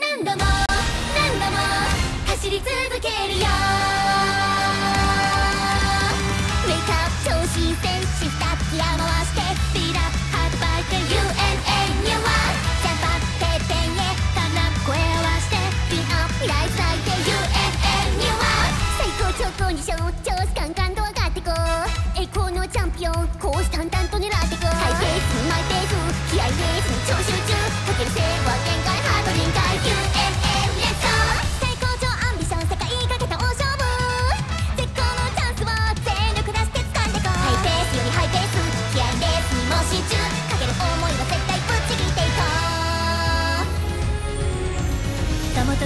何度も何度も走り続けるよ。メイクアップ超新鮮シフトギア回してスピードアップハードバイク UNA ニューワンジャンプアップてっぺんへ観覧声合わしてピンアップ未来つないで UNA ニューワン最高超コンディ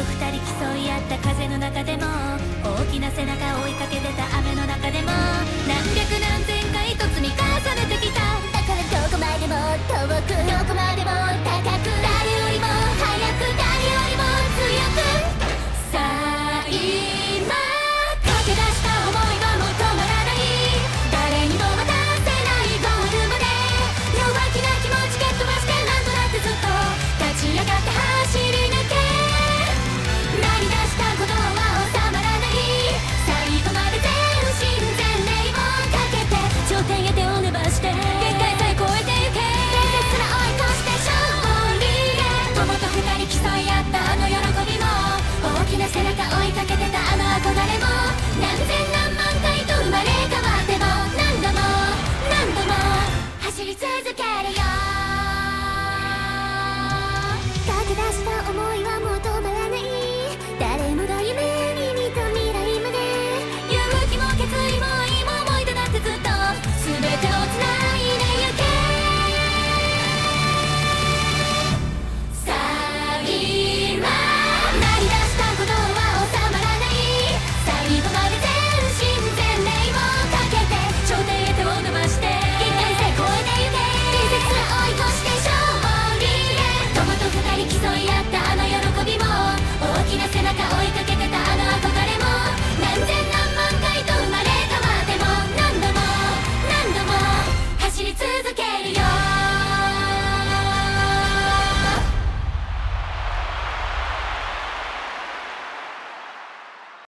二人競い合った風の中でも大きな背中追いかけてた雨の中でも何百何千回と積み重ねてきた。だからどこまでも遠くどこまでも高く誰よりも早く誰よりも強く。さ中追いかけてた